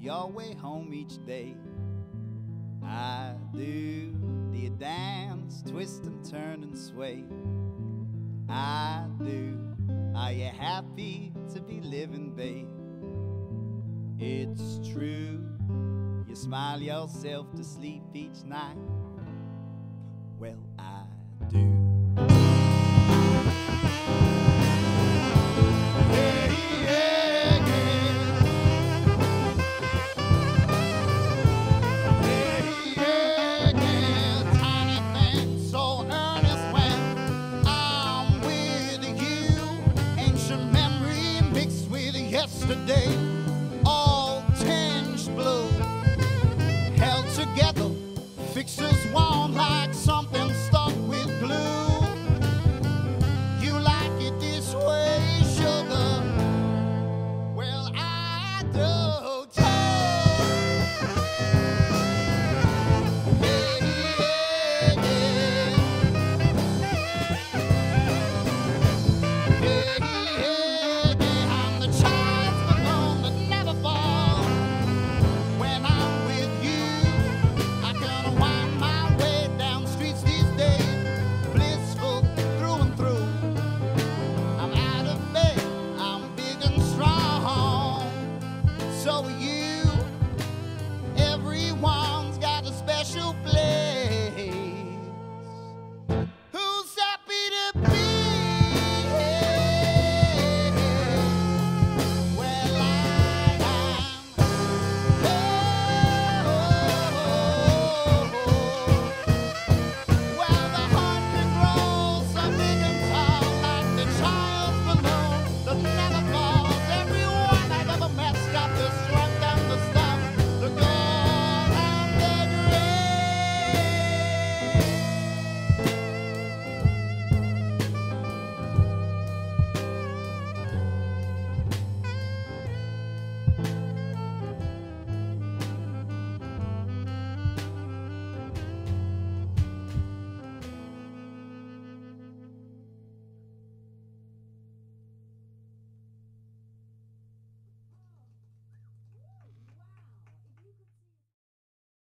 your way home each day? I do. You dance, twist and turn and sway? I do. Are you happy to be living, babe? It's true. You smile yourself to sleep each night. Well, yesterday. All are you.